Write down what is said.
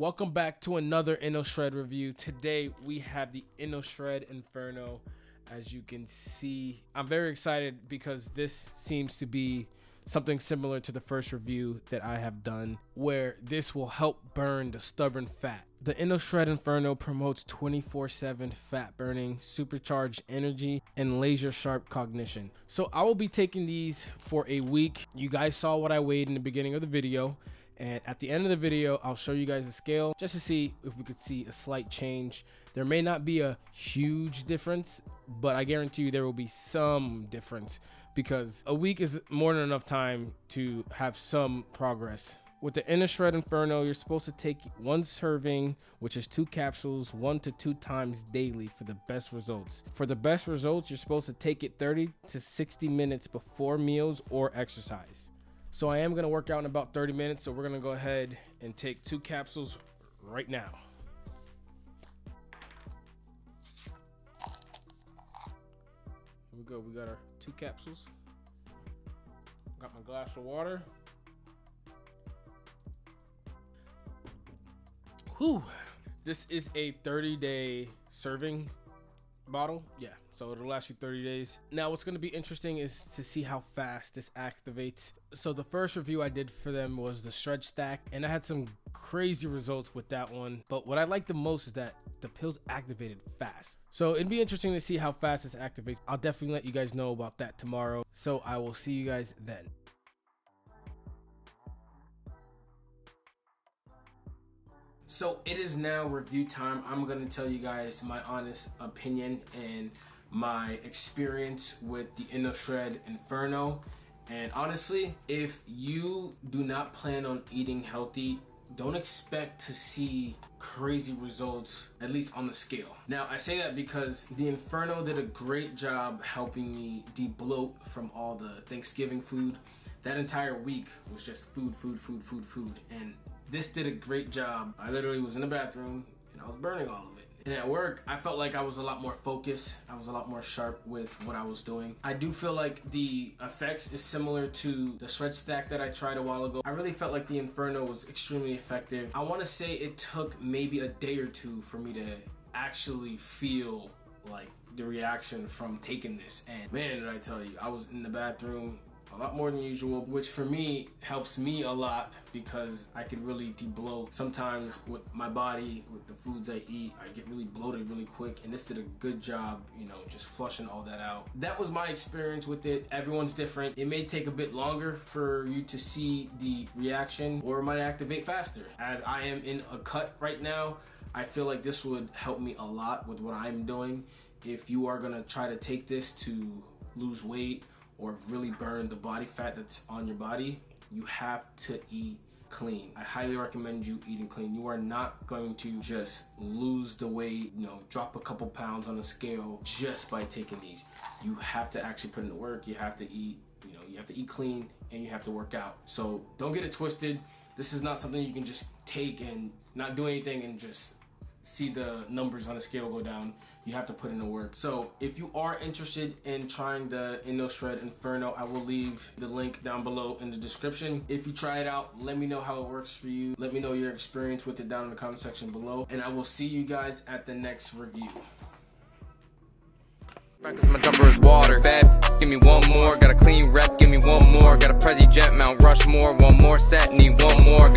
Welcome back to another InnoShred review. Today we have the InnoShred Inferno. As you can see, I'm very excited because this seems to be something similar to the first review that I have done, where this will help burn the stubborn fat. The InnoShred Inferno promotes 24 7 fat burning, supercharged energy, and laser sharp cognition. So I will be taking these for a week. You guys saw what I weighed in the beginning of the video. And at the end of the video, I'll show you guys the scale just to see if we could see a slight change. There may not be a huge difference, but I guarantee you there will be some difference because a week is more than enough time to have some progress. With the InnoShred Inferno, you're supposed to take one serving, which is two capsules, one to two times daily for the best results. For the best results, you're supposed to take it 30 to 60 minutes before meals or exercise. So I am gonna work out in about 30 minutes. So we're gonna go ahead and take two capsules right now. Here we go. We got our two capsules. Got my glass of water. Whew. This is a 30 day serving bottle. Yeah, so it'll last you 30 days. Now, what's going to be interesting is to see how fast this activates. So the first review I did for them was the Shred Stack, and I had some crazy results with that one. But what I like the most is that the pills activated fast. So it'd be interesting to see how fast this activates. I'll definitely let you guys know about that tomorrow. So I will see you guys then. So it is now review time. I'm gonna tell you guys my honest opinion and my experience with the InnoShred Inferno. And honestly, if you do not plan on eating healthy, don't expect to see crazy results, at least on the scale. Now, I say that because the Inferno did a great job helping me debloat from all the Thanksgiving food. That entire week was just food, food, food, food, food. And this did a great job. I literally was in the bathroom and I was burning all of it. And at work, I felt like I was a lot more focused. I was a lot more sharp with what I was doing. I do feel like the effects is similar to the shred stack that I tried a while ago. I really felt like the Inferno was extremely effective. I want to say it took maybe a day or two for me to actually feel like the reaction from taking this. And man, did I tell you, I was in the bathroom a lot more than usual, which for me helps me a lot because I can really debloat. Sometimes with my body, with the foods I eat, I get really bloated really quick and this did a good job, you know, just flushing all that out. That was my experience with it. Everyone's different. It may take a bit longer for you to see the reaction or it might activate faster. As I am in a cut right now, I feel like this would help me a lot with what I'm doing. If you are gonna try to take this to lose weight or really burn the body fat that's on your body, you have to eat clean. I highly recommend you eating clean. You are not going to just lose the weight, you know, drop a couple pounds on the scale just by taking these. You have to actually put in the work. You have to eat, you know, you have to eat clean and you have to work out. So don't get it twisted. This is not something you can just take and not do anything and just see the numbers on the scale go down, you have to put in the work. So if you are interested in trying the InnoShred Inferno, I will leave the link down below in the description. If you try it out, let me know how it works for you. Let me know your experience with it down in the comment section below. And I will see you guys at the next review. Cause my jumper is water. Bad, give me one more. Got a clean rep, give me one more. Got a Prezi Jet Mount Rushmore. One more set, need one more. A